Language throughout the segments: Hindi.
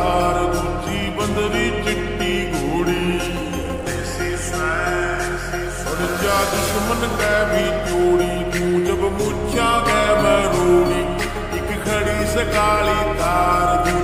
यार जुती बंदरी चिट्टी घोड़ी। सड़जा दुश्मन कै भी चोड़ी तू जब मूछा गै मरोड़ी एक खड़ी सकाली तार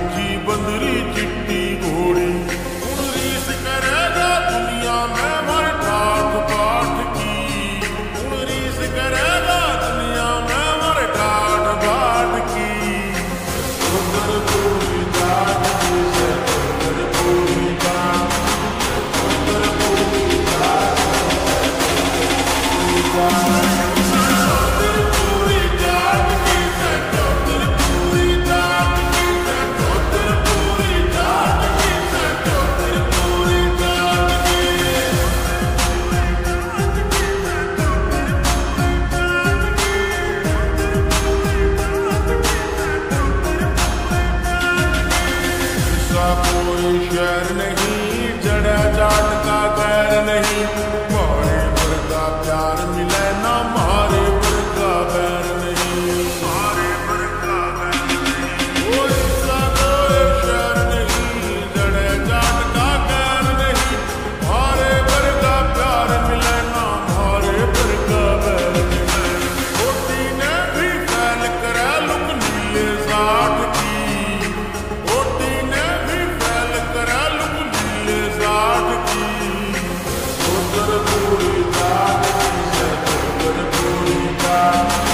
Thank.